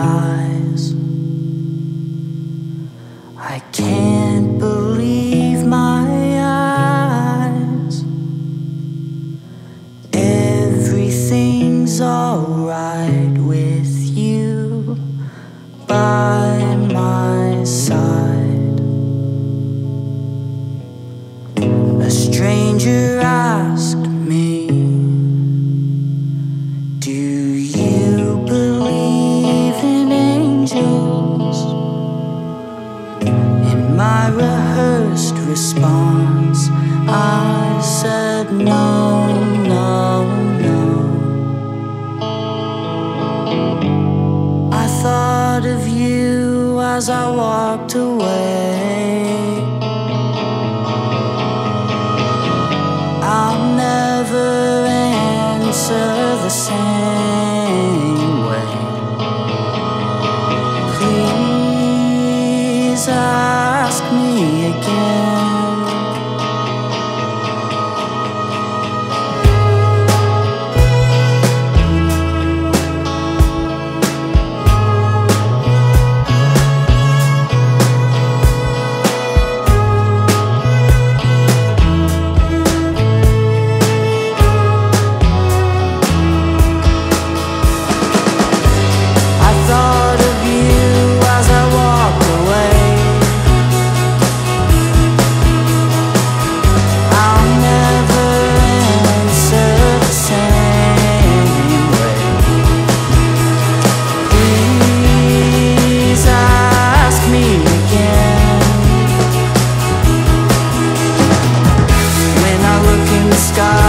eyes. I can't In my rehearsed response, I said no, no, no. I thought of you as I walked away. sky